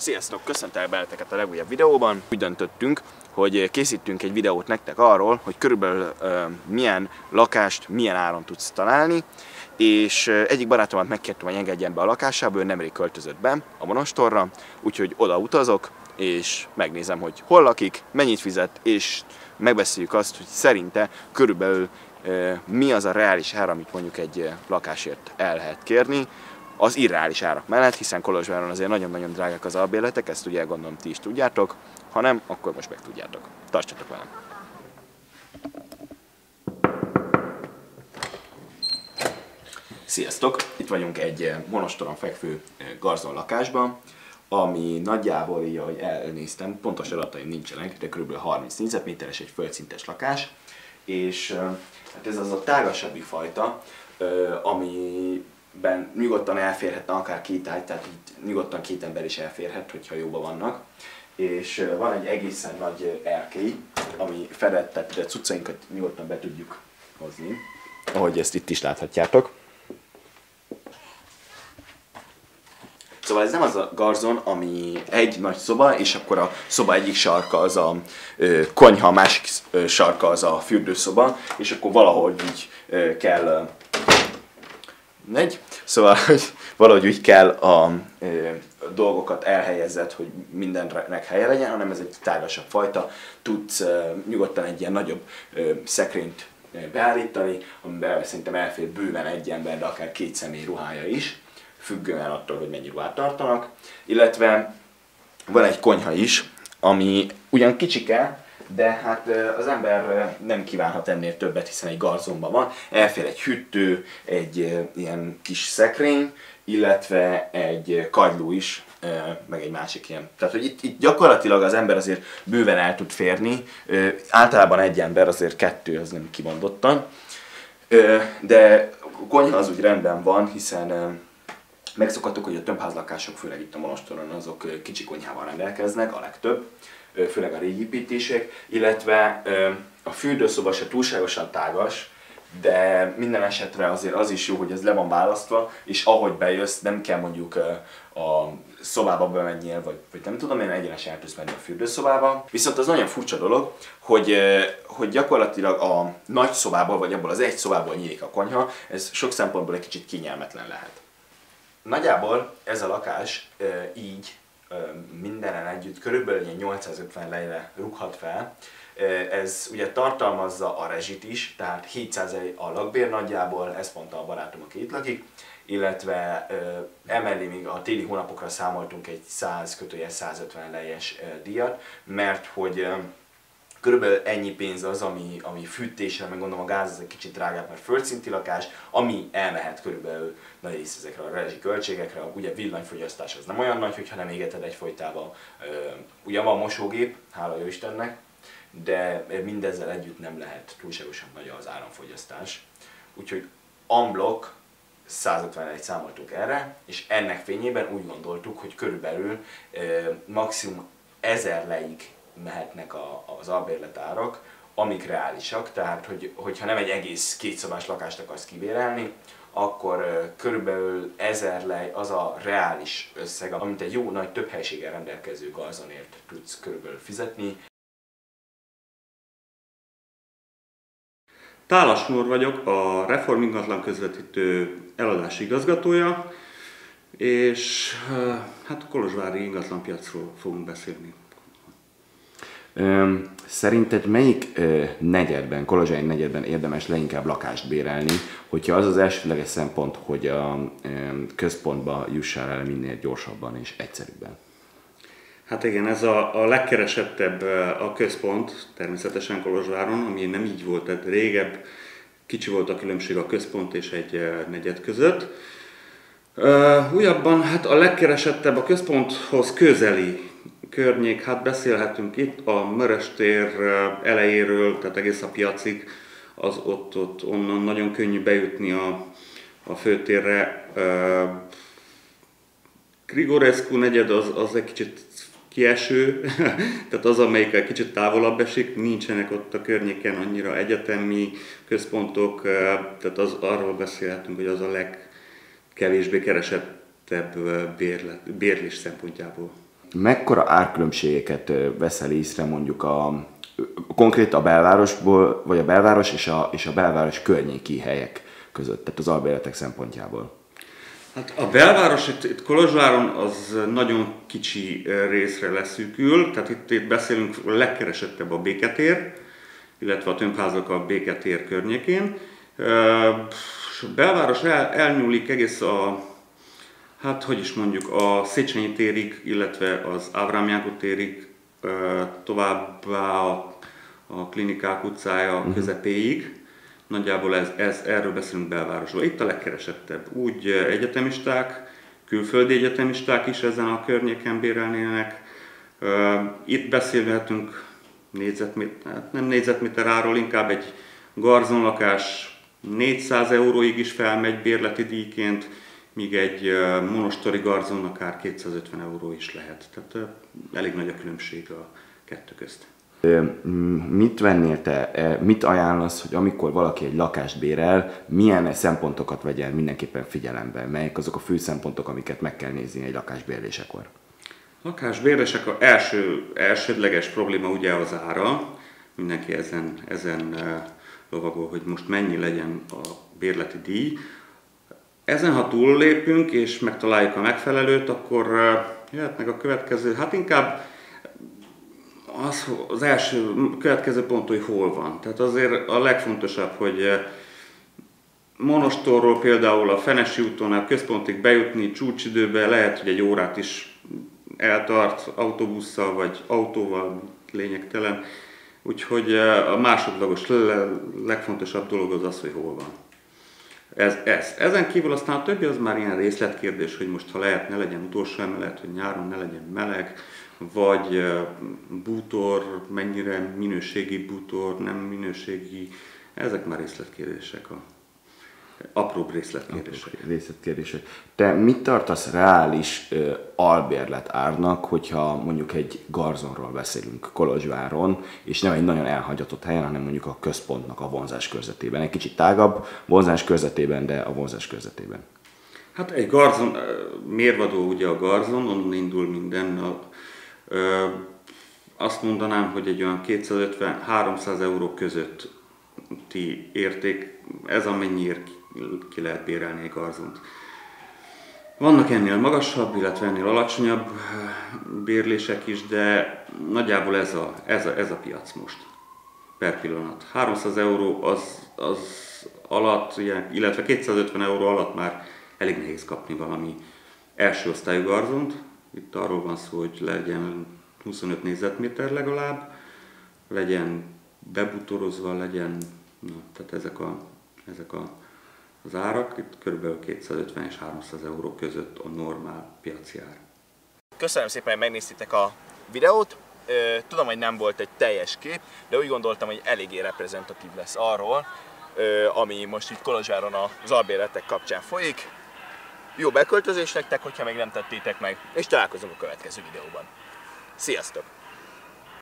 Sziasztok! Köszöntelek benneteket a legújabb videóban. Úgy döntöttünk, hogy készítünk egy videót nektek arról, hogy körülbelül milyen lakást milyen áron tudsz találni, és egyik barátomat megkértem, hogy engedjen be a lakásába, ő nemrég költözött be a Monostorra, úgyhogy oda utazok, és megnézem, hogy hol lakik, mennyit fizet, és megbeszéljük azt, hogy szerinte körülbelül mi az a reális ár, amit mondjuk egy lakásért el lehet kérni, az irreális árak mellett, hiszen Kolozsváron azért nagyon-nagyon drágák az albérletek, ezt ugye gondolom ti is tudjátok, ha nem, akkor most meg tudjátok. Tartsatok velem! Sziasztok! Itt vagyunk egy eh, monostoron fekvő eh, garzon lakásban, ami nagyjából így, ahogy elnéztem, pontos adataim nincsenek, de kb. 30 négyzetméteres egy földszintes lakás, és eh, hát ez az a tágasabbik fajta, ami ben nyugodtan elférhetne akár két ágy, tehát itt nyugodtan két ember is elférhet, hogyha jóban vannak. És van egy egészen nagy erkély, ami fedett, cuccainkat nyugodtan be tudjuk hozni, ahogy ezt itt is láthatjátok. Szóval ez nem az a garzon, ami egy nagy szoba, és akkor a szoba egyik sarka az a ö, konyha, a másik ö, sarka az a fürdőszoba, és akkor valahogy így ö, kell Megy. Szóval, hogy valahogy úgy kell a, dolgokat elhelyezett, hogy mindennek helye legyen, hanem ez egy tágasabb fajta. Tudsz nyugodtan egy ilyen nagyobb szekrényt beállítani, amiben szerintem elfér bőven egy ember, de akár két személy ruhája is, függően attól, hogy mennyi ruhát tartanak. Illetve van egy konyha is, ami ugyan kicsike, de hát az ember nem kívánhat ennél többet, hiszen egy garzonban van. Elfér egy hűtő, egy ilyen kis szekrény, illetve egy kagyló is, meg egy másik ilyen. Tehát, hogy itt, itt gyakorlatilag az ember azért bőven el tud férni, általában egy ember, azért kettő, az nem kimondottan. De konyha az úgy rendben van, hiszen megszokhattuk, hogy a többházlakások, főleg itt a monostoron, azok kicsi konyhával rendelkeznek, a legtöbb főleg a régi építések, illetve a fürdőszoba se túlságosan tágas, de minden esetre azért az is jó, hogy ez le van választva, és ahogy bejössz, nem kell mondjuk a szobába bemenjél, vagy, vagy nem tudom én, egyenesen el tudsz menni a fürdőszobába. Viszont az nagyon furcsa dolog, hogy, hogy gyakorlatilag a nagy szobából, vagy abból az egy szobából nyílik a konyha, ez sok szempontból egy kicsit kényelmetlen lehet. Nagyjából ez a lakás így mindenen együtt körülbelül 850 lejre rúghat fel. Ez ugye tartalmazza a rezsit is, tehát 700 a lakbér nagyjából, ez mondta a barátom, aki itt lakik, illetve emellé még a téli hónapokra számoltunk egy 100 kötője 150 lejes díjat, mert hogy Körülbelül ennyi pénz az, ami, ami fűtésre, meg gondolom a gáz az egy kicsit drágább, mert földszinti lakás, ami elmehet körülbelül nagy rész ezekre a rezsi költségekre, ugye villanyfogyasztás az nem olyan nagy, hogyha nem égeted egyfolytában. Ugyan van mosógép, hála jó Istennek, de mindezzel együtt nem lehet túlságosan nagy az áramfogyasztás. Úgyhogy unblock 151 számoltunk erre, és ennek fényében úgy gondoltuk, hogy körülbelül maximum 1000 leig mehetnek a, az albérletárak, amik reálisak, tehát hogy, hogyha nem egy egész kétszobás lakást akarsz kibérelni, akkor körülbelül ezer lej az a reális összeg, amit egy jó nagy több helységgel rendelkező garzonért tudsz körülbelül fizetni. Tálas Nór vagyok, a Reform ingatlan közvetítő eladási igazgatója, és hát a Kolozsvári ingatlanpiacról fogunk beszélni. Szerinted melyik negyedben, Kolozsvári negyedben érdemes leginkább lakást bérelni, hogyha az az elsődleges szempont, hogy a központba jussál el minél gyorsabban és egyszerűbben? Hát igen, ez a, a legkeresettebb a központ, természetesen Kolozsváron, ami nem így volt, tehát régebb kicsi volt a különbség a központ és egy negyed között. Újabban hát a legkeresettebb a központhoz közeli környék, hát beszélhetünk itt a Mörestér elejéről, tehát egész a piacig, az ott, ott onnan nagyon könnyű bejutni a, a főtérre. Grigorescu negyed az, az egy kicsit kieső, tehát az, amelyik egy kicsit távolabb esik, nincsenek ott a környéken annyira egyetemi központok, tehát az, arról beszélhetünk, hogy az a legkevésbé keresettebb bérlet, bérlés szempontjából. Mekkora árkülönbségeket veszel észre mondjuk a, konkrét a belvárosból, vagy a belváros és a, és a belváros környéki helyek között, tehát az albérletek szempontjából? Hát a belváros itt, itt Kolozsváron az nagyon kicsi részre leszűkül, tehát itt, itt beszélünk a legkeresettebb a Béketér, illetve a tömbházak a Béketér környékén. A belváros el, elnyúlik egész a, hát hogy is mondjuk, a Széchenyi térig, illetve az Ábrám Jákot térig, továbbá a, a klinikák utcája uh-huh. közepéig. Nagyjából ez, ez, erről beszélünk belvárosról. Itt a legkeresettebb. Úgy egyetemisták, külföldi egyetemisták is ezen a környéken bérelnének. Itt beszélhetünk négyzetméter, hát nem négyzetméter áról, inkább egy garzonlakás 400 euróig is felmegy bérleti díjként, míg egy monostori garzon akár 250 euró is lehet. Tehát elég nagy a különbség a kettő közt. Mit vennél te, mit ajánlasz, hogy amikor valaki egy lakást bérel, milyen szempontokat vegyen mindenképpen figyelembe? Melyek azok a fő szempontok, amiket meg kell nézni egy lakásbérlésekor? Lakásbérlések a első, elsődleges probléma ugye az ára. Mindenki ezen, ezen lovagol, hogy most mennyi legyen a bérleti díj. Ezen, ha túllépünk és megtaláljuk a megfelelőt, akkor jöhet meg a következő, hát inkább az, az első, következő pont, hogy hol van. Tehát azért a legfontosabb, hogy Monostorról például a Fenesi úton a központig bejutni csúcsidőben lehet, hogy egy órát is eltart autóbusszal vagy autóval lényegtelen. Úgyhogy a másodlagos legfontosabb dolog az az, hogy hol van. Ez, ez. Ezen kívül aztán a többi az már ilyen részletkérdés, hogy most ha lehet, ne legyen utolsó emelet, hogy nyáron ne legyen meleg, vagy bútor, mennyire minőségi bútor, nem minőségi, ezek már részletkérdések, a apróbb részletkérdések. Apró részletkérdések. Te mit tartasz reális uh, albérlet árnak, hogyha mondjuk egy garzonról beszélünk Kolozsváron, és nem egy nagyon elhagyatott helyen, hanem mondjuk a központnak a vonzás körzetében. Egy kicsit tágabb vonzás körzetében, de a vonzás körzetében. Hát egy garzon, mérvadó ugye a garzon, onnan indul minden, a azt mondanám, hogy egy olyan 250-300 euró közötti érték, ez amennyiért ki lehet bérelni egy garzont. Vannak ennél magasabb, illetve ennél alacsonyabb bérlések is, de nagyjából ez a, ez a, ez a piac most per pillanat. 300 euró az, az alatt, illetve 250 euró alatt már elég nehéz kapni valami első osztályú garzont, itt arról van szó, hogy legyen 25 négyzetméter legalább, legyen bebutorozva, legyen, na, tehát ezek, a, ezek a, az árak, itt kb. 250 és 300 euró között a normál piaci ár. Köszönöm szépen, hogy megnéztétek a videót. Tudom, hogy nem volt egy teljes kép, de úgy gondoltam, hogy eléggé reprezentatív lesz arról, ami most itt Kolozsáron az albérletek kapcsán folyik. Jó beköltözés nektek, hogyha még nem tettétek meg, és találkozunk a következő videóban. Sziasztok!